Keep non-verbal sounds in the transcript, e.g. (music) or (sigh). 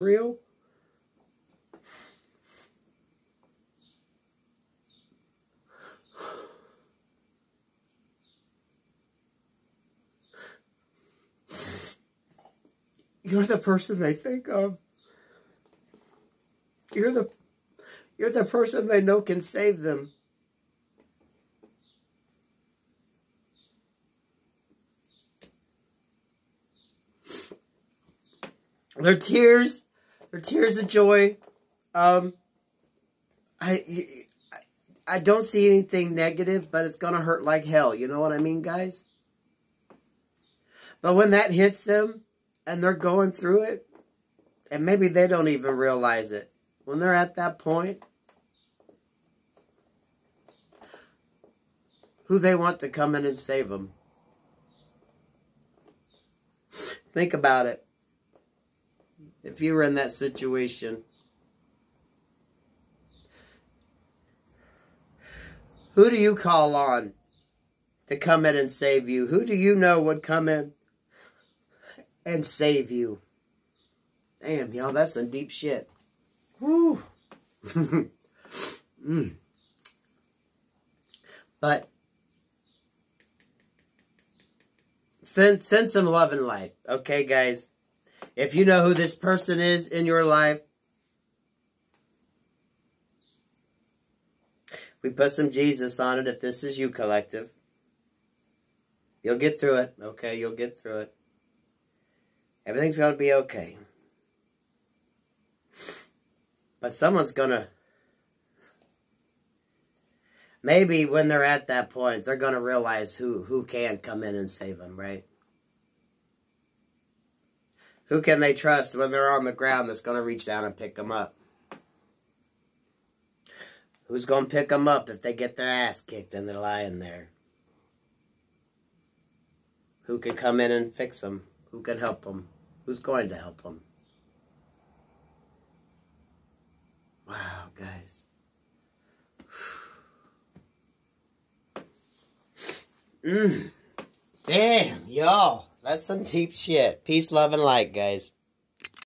real? You're the person they think of. You're the you're the person they know can save them. Their tears, their tears of joy. Um, I, I don't see anything negative, but it's gonna hurt like hell. You know what I mean, guys? But when that hits them, and they're going through it, and maybe they don't even realize it. When they're at that point, who they want to come in and save them. Think about it. If you were in that situation, who do you call on to come in and save you? Who do you know would come in and save you? Damn, y'all, that's some deep shit. (laughs) Mm. But send send some love and light, okay, guys. If you know who this person is in your life, we put some Jesus on it. If this is you, collective, you'll get through it. Okay, you'll get through it. Everything's gonna be okay. But someone's gonna maybe when they're at that point, they're gonna realize who who can come in and save them, right? Who can they trust when they're on the ground that's gonna reach down and pick them up? Who's gonna pick them up if they get their ass kicked and they're lying there? Who can come in and fix them? Who can help them? Who's going to help them? Wow, guys. Mmm. (sighs) Damn, y'all. That's some deep shit. Peace, love, and light, guys.